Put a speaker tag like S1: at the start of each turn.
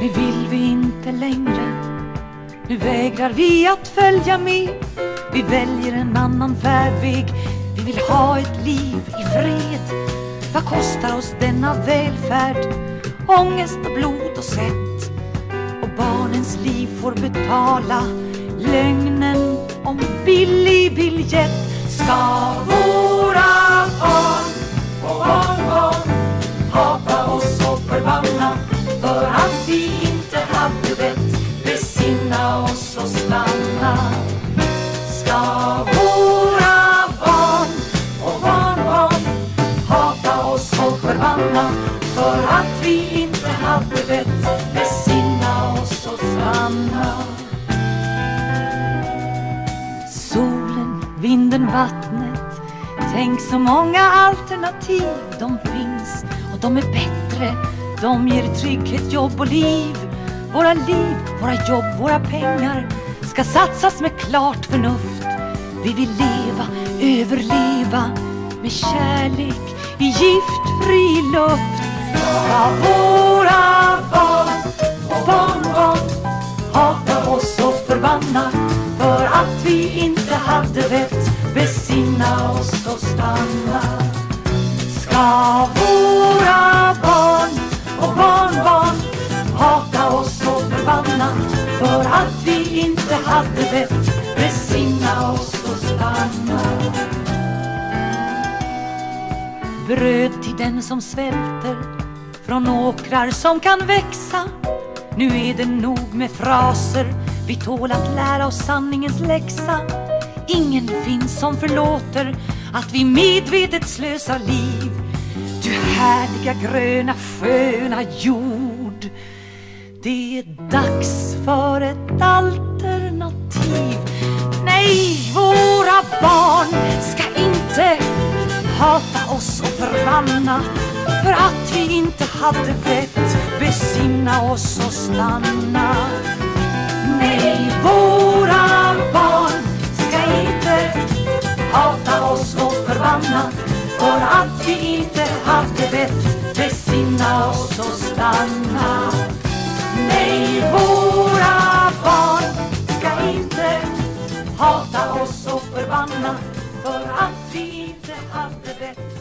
S1: Nu vill vi inte längre. Nu vägrar vi att följa med. Vi väljer en annan färdväg. Vi vill ha ett liv i fred. Vad kostar oss denna välfärd? Ångest och blod och svett Och barnens liv får betala Lögnen om billig biljett.
S2: Ska vår våra barn och barnbarn. Hata oss och förbanna för att vi inte hade vett besinna oss och stanna?
S1: Solen, vinden, vattnet. Tänk så många alternativ de finns. Och de är bättre. De ger trygghet, jobb och liv. Våra liv, våra jobb, våra pengar ska satsas med klart förnuft. Vi vill leva, överleva med kärlek i giftfri luft
S2: Ska våra barn och barnbarn hata oss och förbanna för att vi inte hade vett besinna oss och stanna? Ska
S1: Bröd till den som svälter från åkrar som kan växa. Nu är det nog med fraser. Vi tål att lära oss sanningens läxa. Ingen finns som förlåter att vi medvetet slösar liv. Du härliga gröna sköna jord. Det är dags för ett allt förbanna för att vi inte hade vett besinna oss och stanna.
S2: Nej, våra barn ska inte hata oss och förbanna för att vi inte hade vett besinna oss och stanna. Nej, våra barn ska inte hata oss och förbanna för att vi inte hade vett